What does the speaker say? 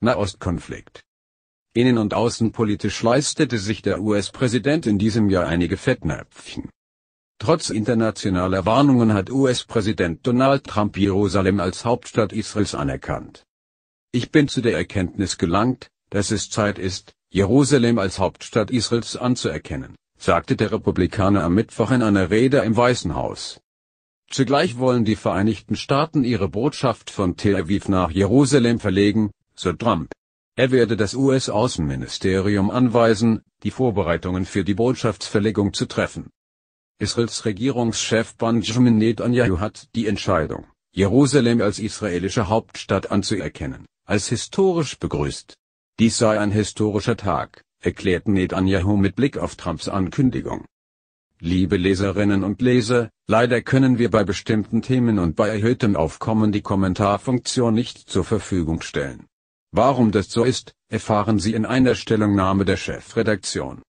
Nahostkonflikt Innen- und außenpolitisch leistete sich der US-Präsident in diesem Jahr einige Fettnäpfchen. Trotz internationaler Warnungen hat US-Präsident Donald Trump Jerusalem als Hauptstadt Israels anerkannt. Ich bin zu der Erkenntnis gelangt, dass es Zeit ist, Jerusalem als Hauptstadt Israels anzuerkennen, sagte der Republikaner am Mittwoch in einer Rede im Weißen Haus. Zugleich wollen die Vereinigten Staaten ihre Botschaft von Tel Aviv nach Jerusalem verlegen, so Trump. Er werde das US-Außenministerium anweisen, die Vorbereitungen für die Botschaftsverlegung zu treffen. Israels Regierungschef Benjamin Netanyahu hat die Entscheidung, Jerusalem als israelische Hauptstadt anzuerkennen, als historisch begrüßt. Dies sei ein historischer Tag, erklärt Netanyahu mit Blick auf Trumps Ankündigung. Liebe Leserinnen und Leser, leider können wir bei bestimmten Themen und bei erhöhtem Aufkommen die Kommentarfunktion nicht zur Verfügung stellen. Warum das so ist, erfahren Sie in einer Stellungnahme der Chefredaktion.